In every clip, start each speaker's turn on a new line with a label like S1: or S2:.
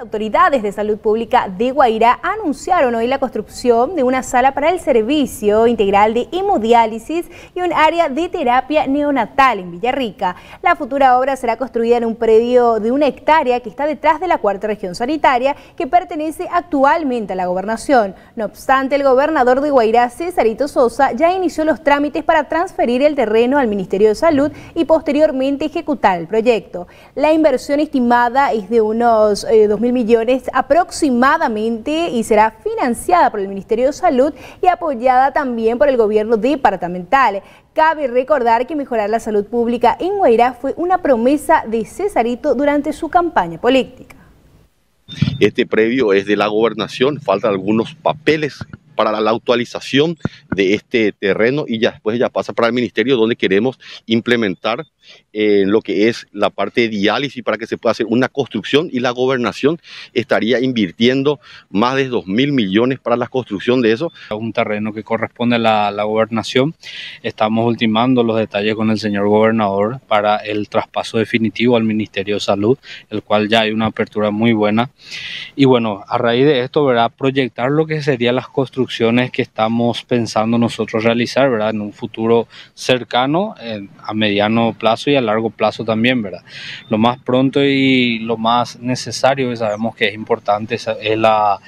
S1: Autoridades de salud pública de Guairá anunciaron hoy la construcción de una sala para el servicio integral de hemodiálisis y un área de terapia neonatal en Villarrica. La futura obra será construida en un predio de una hectárea que está detrás de la cuarta región sanitaria que pertenece actualmente a la gobernación. No obstante, el gobernador de Guairá, Cesarito Sosa, ya inició los trámites para transferir el terreno al Ministerio de Salud y posteriormente ejecutar el proyecto. La inversión estimada es de unos eh, 2.000 millones aproximadamente y será financiada por el Ministerio de Salud y apoyada también por el gobierno departamental. Cabe recordar que mejorar la salud pública en Guairá fue una promesa de Cesarito durante su campaña política.
S2: Este previo es de la gobernación, faltan algunos papeles para la actualización de este terreno y ya después ya pasa para el ministerio donde queremos implementar eh, lo que es la parte de diálisis para que se pueda hacer una construcción y la gobernación estaría invirtiendo más de 2 mil millones para la construcción de eso.
S3: Es un terreno que corresponde a la, la gobernación. Estamos ultimando los detalles con el señor gobernador para el traspaso definitivo al Ministerio de Salud, el cual ya hay una apertura muy buena. Y bueno, a raíz de esto, ¿verdad? proyectar lo que serían las construcciones que estamos pensando nosotros realizar ¿verdad? en un futuro cercano, a mediano plazo y a largo plazo también, ¿verdad? Lo más pronto y lo más necesario que sabemos que es importante es la,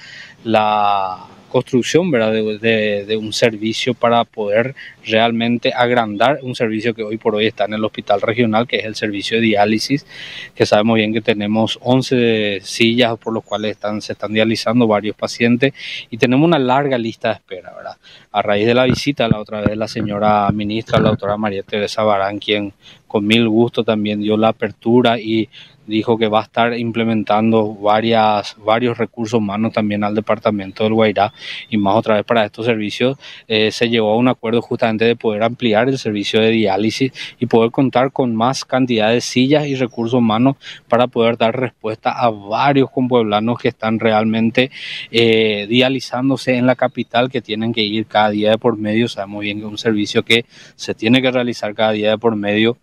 S3: la construcción ¿verdad? De, de, un servicio para poder realmente agrandar un servicio que hoy por hoy está en el hospital regional, que es el servicio de diálisis, que sabemos bien que tenemos 11 sillas por los cuales están, se están dializando varios pacientes y tenemos una larga lista de espera. ¿verdad? A raíz de la visita la otra vez de la señora ministra, la doctora María Teresa Barán, quien con mil gusto también dio la apertura y dijo que va a estar implementando varias, varios recursos humanos también al departamento del Guairá y más otra vez para estos servicios eh, se llegó a un acuerdo justamente de poder ampliar el servicio de diálisis y poder contar con más cantidad de sillas y recursos humanos para poder dar respuesta a varios compueblanos que están realmente eh, dializándose en la capital que tienen que ir cada día de por medio. Sabemos bien que es un servicio que se tiene que realizar cada día de por medio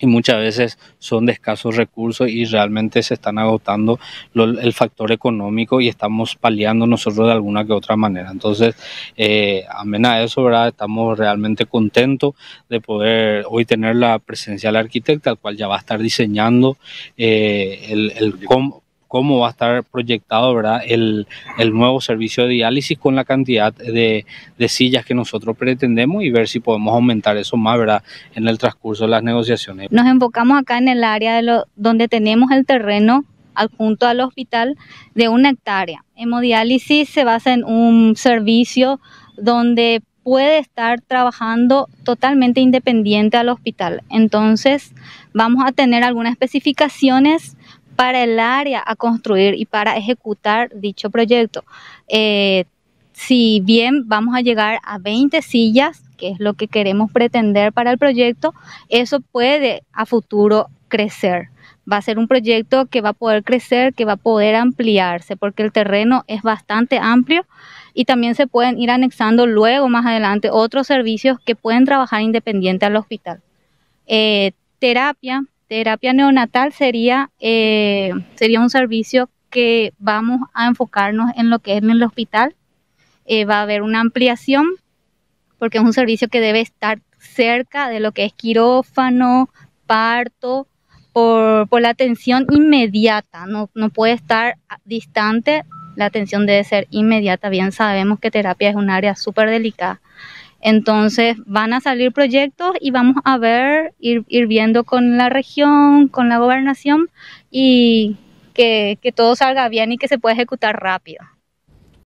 S3: y muchas veces son de escasos recursos y realmente se están agotando el factor económico y estamos paliando nosotros de alguna que otra manera. Entonces, eh, amén a eso, ¿verdad? Estamos realmente contentos de poder hoy tener la presencia del arquitecta, el cual ya va a estar diseñando eh, el, el cómo cómo va a estar proyectado ¿verdad? El, el nuevo servicio de diálisis con la cantidad de, de, sillas que nosotros pretendemos y ver si podemos aumentar eso más ¿verdad? en el transcurso de las negociaciones.
S4: Nos enfocamos acá en el área de lo, donde tenemos el terreno adjunto al hospital de una hectárea. Hemodiálisis se basa en un servicio donde puede estar trabajando totalmente independiente al hospital. Entonces, vamos a tener algunas especificaciones para el área a construir y para ejecutar dicho proyecto. Eh, si bien vamos a llegar a 20 sillas, que es lo que queremos pretender para el proyecto, eso puede a futuro crecer. Va a ser un proyecto que va a poder crecer, que va a poder ampliarse, porque el terreno es bastante amplio y también se pueden ir anexando luego más adelante otros servicios que pueden trabajar independiente al hospital. Eh, terapia, terapia neonatal sería, eh, sería un servicio que vamos a enfocarnos en lo que es en el hospital. Eh, va a haber una ampliación porque es un servicio que debe estar cerca de lo que es quirófano, parto, por, por la atención inmediata, no, no puede estar distante, la atención debe ser inmediata. Bien sabemos que terapia es un área súper delicada. Entonces van a salir proyectos y vamos a ver, ir, ir viendo con la región, con la gobernación y que, que todo salga bien y que se pueda ejecutar rápido.